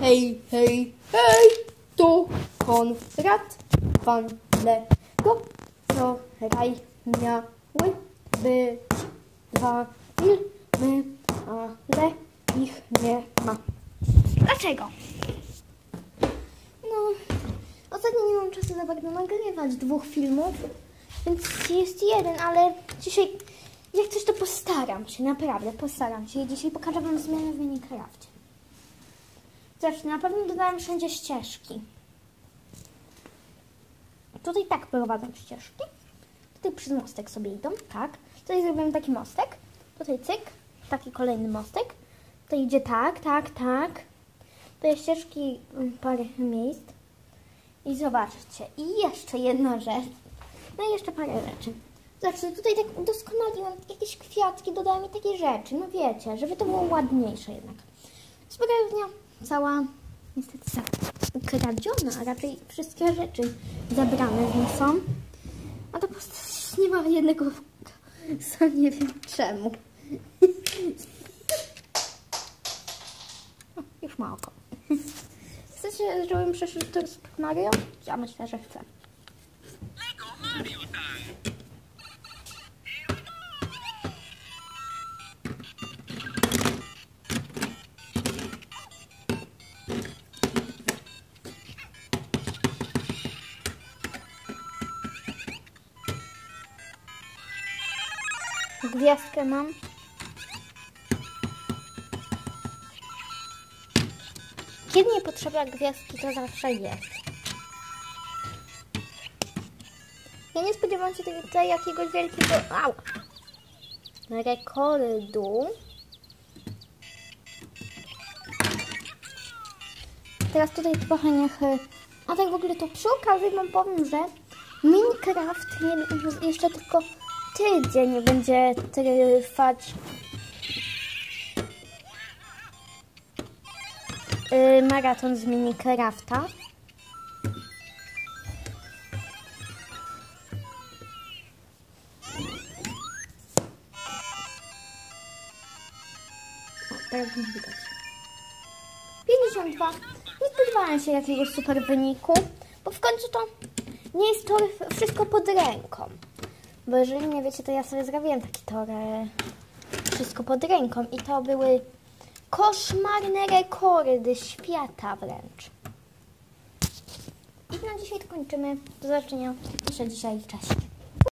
Hej, hej, hej, tu Konrad Van Lego. To raj miały być dwa filmy, ale ich nie ma. Dlaczego? No, ostatnio nie mam czasu za bardzo nagrywać dwóch filmów, więc jest jeden, ale dzisiaj jak coś to postaram się, naprawdę postaram się. I dzisiaj pokażę Wam zmianę w Minecrafcie. Zresztą na pewno dodałem wszędzie ścieżki. Tutaj tak prowadzą ścieżki. Tutaj przez mostek sobie idą, tak. Tutaj zrobiłem taki mostek. Tutaj cyk, taki kolejny mostek. To idzie tak, tak, tak. Tutaj ścieżki mm, parę miejsc. I zobaczcie, i jeszcze jedna rzecz. No i jeszcze parę rzeczy. Zobaczcie, tutaj tak udoskonaliłam jakieś kwiatki, dodałam i takie rzeczy. No wiecie, żeby to było ładniejsze jednak. Zbrojownia cała niestety za- ukradziona, a raczej wszystkie rzeczy zabrane z niej są. A to po prostu nie ma jednego sam nie wiem czemu. Już ma oko. Chcecie, żebym przeszedł do Super Mario? Ja myślę, że chcę. Gwiazdkę mam. Kiedy nie potrzeba gwiazdki, to zawsze jest. Ja nie spodziewałam się tutaj jakiegoś wielkiego au, rekordu. Teraz tutaj trochę niech... A tak w ogóle to przy okazji wam powiem, że Minecraft jeszcze tylko tydzień będzie trwać y, maraton z Minecrafta. Teraz nie widać. 52. Nie spodziewałam się jakiegoś super wyniku, bo w końcu to nie jest to wszystko pod ręką. Bo jeżeli nie wiecie, to ja sobie zrobiłem taki tor e, wszystko pod ręką i to były koszmarne rekordy świata wręcz. I na dzisiaj to kończymy. Do zobaczenia jeszcze dzisiaj. Cześć.